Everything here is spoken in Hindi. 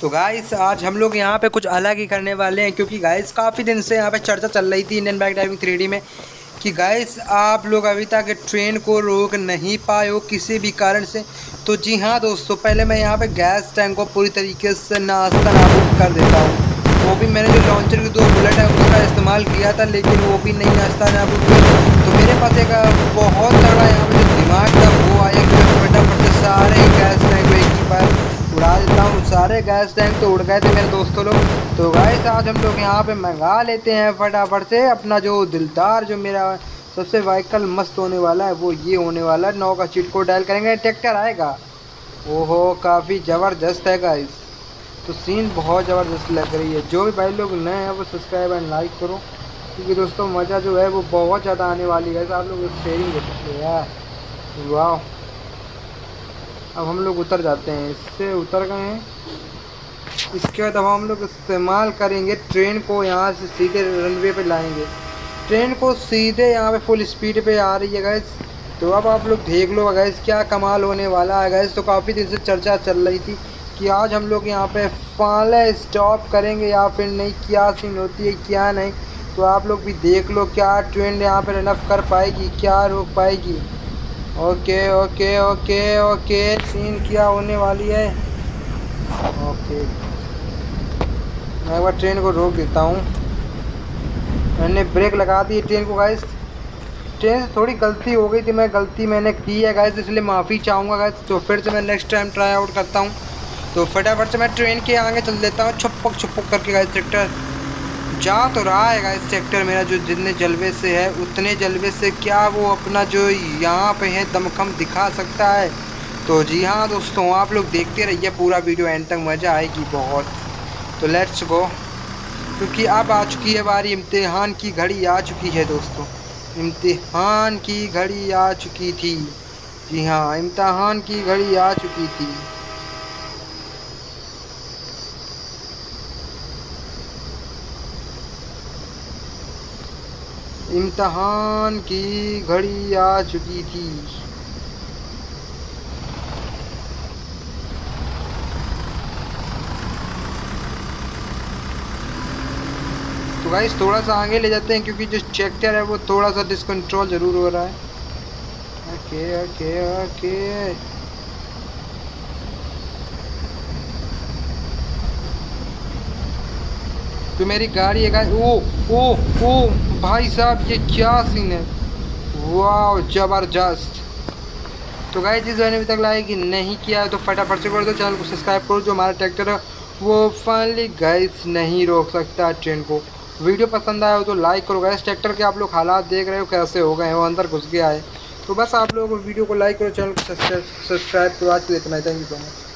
तो गाइस आज हम लोग यहाँ पे कुछ अलग ही करने वाले हैं क्योंकि गाइस काफ़ी दिन से यहाँ पे चर्चा चल रही थी इंडियन बाइक ड्राइविंग थ्री में कि गाइस आप लोग अभी तक ट्रेन को रोक नहीं पाए हो किसी भी कारण से। तो जी हाँ दोस्तों, पहले मैं यहाँ पे गैस टैंक को पूरी तरीके से नाश्ता नाबूद कर देता हूँ। वो भी मैंने जो लॉन्चर की दो बुलेट है, उसका इस्तेमाल किया था, लेकिन वो भी नहीं नाश्ता नाबूद किया। तो मेरे पास एक बहुत तगड़ा यहाँ पर दिमाग था, वो आया कि सारे गैस टैंक को एक ही बार उड़ा देता सारे गैस टैंक तो उड़ गए थे मेरे दोस्तों लोग। तो गैस आज हम लोग यहाँ पे मंगा लेते हैं फटाफट से अपना जो दिलदार, जो मेरा सबसे वाइकल मस्त होने वाला है, वो ये होने वाला है। नौ का चीट को डायल करेंगे ट्रैक्टर आएगा। ओहो, काफ़ी ज़बरदस्त है गाइस तो सीन बहुत ज़बरदस्त लग रही है। जो भी भाई लोग नए हैं, वो सब्सक्राइब एंड लाइक करो। क्योंकि दोस्तों, मज़ा जो है, वो बहुत ज़्यादा आने वाली है। आप लोग शेयरिंग कर सकते हैं वाह अब हम लोग उतर जाते हैं। इससे उतर गए हैं। इसके बाद अब हम लोग इस्तेमाल करेंगे ट्रेन को यहाँ से सीधे रनवे पे लाएँगे। ट्रेन को सीधे यहाँ पे फुल स्पीड पे आ रही है गैस तो अब आप लोग देख लो गैस क्या कमाल होने वाला है गैस तो काफ़ी दिन से चर्चा चल रही थी कि आज हम लोग यहाँ पे फाले स्टॉप करेंगे या फिर नहीं, क्या सीन होती है, क्या नहीं। तो आप लोग भी देख लो क्या ट्रेन यहाँ पे रनअप कर पाएगी, क्या रोक पाएगी। Okay okay okay okay scene क्या होने वाली है? ओके। मैं एक बार ट्रेन को रोक देता हूँ। मैंने ब्रेक लगा दी ट्रेन को गाइस ट्रेन से थोड़ी गलती हो गई थी, मैं गलती मैंने की है गाइस इसलिए माफ़ी चाहूँगा गाइस तो फिर से मैं नेक्स्ट टाइम ट्राई आउट करता हूँ। तो फटाफट से मैं ट्रेन के आगे चल देता हूँ। छुपक छुपक करके गाइस ट्रैक्टर जा तो रहा है गाइस ट्रैक्टर मेरा जो जितने जलवे से है, उतने जलवे से क्या वो अपना जो यहाँ पे है दमखम दिखा सकता है? तो जी हाँ दोस्तों, आप लोग देखते रहिए पूरा वीडियो एंड तक मज़ा आएगी बहुत। तो लेट्स गो क्योंकि अब आ चुकी है बारी, इम्तिहान की घड़ी आ चुकी है दोस्तों। इम्तिहान की घड़ी आ चुकी थी। जी हाँ इम्तहान की घड़ी आ चुकी थी। इम्तहान की घड़ी आ चुकी थी। तो गाइस थोड़ा सा आगे ले जाते हैं, क्योंकि जो ट्रैक्टर है, वो थोड़ा सा डिसकंट्रोल ज़रूर हो रहा है। ओके ओके ओके तो मेरी गाड़ी है ओ ओ ओ भाई साहब, ये क्या सीन है? वाह ज़बरदस्त। तो गाइस जिस मैंने अभी तक लाइक नहीं किया है तो फटाफट से कर दो चैनल को सब्सक्राइब करो, जो हमारा ट्रैक्टर है, वो फाइनली गाइस नहीं रोक सकता ट्रेन को। वीडियो पसंद आया हो तो लाइक करो गैस ट्रैक्टर के आप लोग हालात देख रहे हो, कैसे हो गए हैं, वो अंदर घुस गया है। तो बस आप लोग वीडियो को लाइक करो चैनल को सब्सक्राइब करो, आज के लिए इतना थैंक यू सो मच